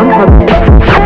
John